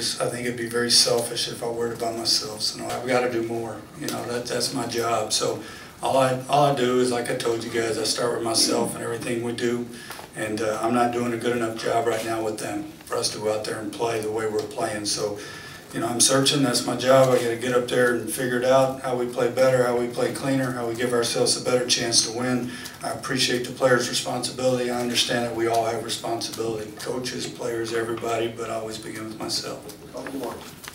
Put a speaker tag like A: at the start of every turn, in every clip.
A: just, I think it'd be very selfish if I worried about myself. So no, I've got to do more. You know, that, that's my job. So all I, all I do is, like I told you guys, I start with myself and everything we do. And uh, I'm not doing a good enough job right now with them for us to go out there and play the way we're playing. So, you know, I'm searching. That's my job. I got to get up there and figure it out how we play better, how we play cleaner, how we give ourselves a better chance to win. I appreciate the players' responsibility. I understand that we all have responsibility, coaches, players, everybody, but I always begin with myself.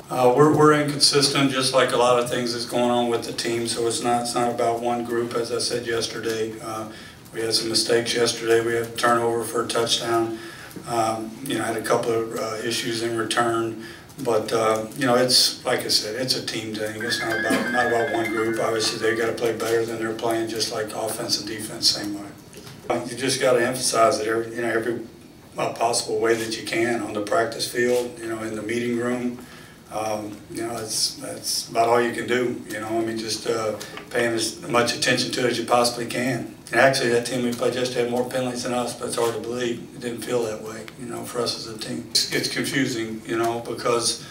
A: Uh, we're, we're inconsistent, just like a lot of things that's going on with the team. So it's not it's not about one group, as I said yesterday. Uh, we had some mistakes yesterday. We had turnover for a touchdown. Um, you know, had a couple of uh, issues in return. But uh, you know, it's like I said, it's a team thing. It's not about not about one group. Obviously, they've got to play better than they're playing, just like offense and defense, same way. You just got to emphasize it every you know every uh, possible way that you can on the practice field. You know, in the meeting room. Um, it's that's about all you can do. You know, I mean, just uh, paying as much attention to it as you possibly can. And actually, that team we played just had more penalties than us, but it's hard to believe. It didn't feel that way, you know, for us as a team. It's, it's confusing, you know, because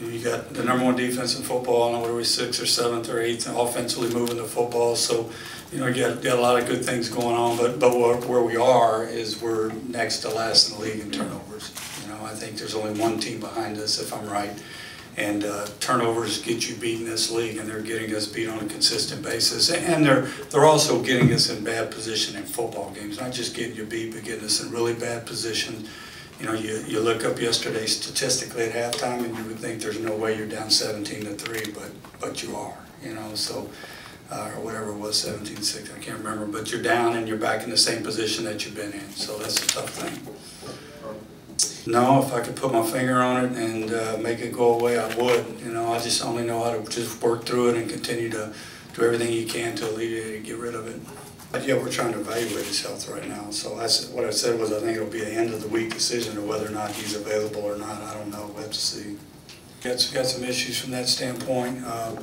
A: you, got the number one defense in football, and are we, sixth or seventh or eighth, and offensively moving the football. So, you know, you got, got a lot of good things going on, but but where, where we are is we're next to last in the league in turnovers. You know, I think there's only one team behind us, if I'm right and uh, turnovers get you beat in this league, and they're getting us beat on a consistent basis. And they're they're also getting us in bad position in football games, not just getting you beat, but getting us in really bad position. You know, you, you look up yesterday statistically at halftime, and you would think there's no way you're down 17 to three, but but you are. You know, so. Uh, or whatever it was, 17-6, I can't remember, but you're down and you're back in the same position that you've been in, so that's a tough thing. No, if I could put my finger on it and uh, make it go away, I would. You know, I just only know how to just work through it and continue to do everything you can to alleviate it, get rid of it. But yeah, we're trying to evaluate his health right now. So said, what I said was I think it'll be an end of the week decision of whether or not he's available or not. I don't know. We'll have to see. Got, got some issues from that standpoint. Uh,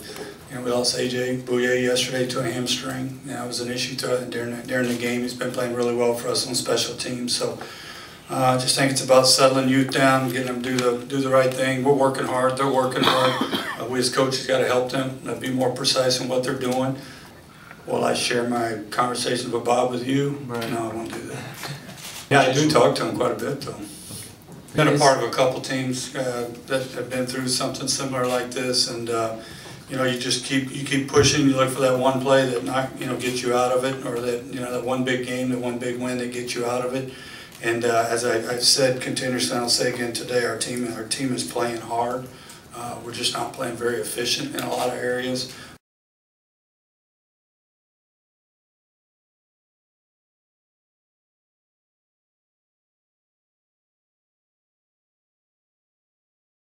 A: you know, we lost AJ Bouye yesterday to a hamstring. It was an issue during, during the game. He's been playing really well for us on special teams. So I uh, just think it's about settling youth down, getting them to do the do the right thing. We're working hard; they're working hard. Uh, we as coaches got to help them uh, be more precise in what they're doing. Will I share my conversations with Bob with you? Right. No, I won't do that. Yeah, I do talk to him quite a bit, though. Been a part of a couple teams uh, that have been through something similar like this, and uh, you know, you just keep you keep pushing. You look for that one play that not you know gets you out of it, or that you know that one big game, that one big win that gets you out of it. And uh, as I, have said continuously, and I'll say again today, our team our team is playing hard. Uh, we're just not playing very efficient in a lot of areas.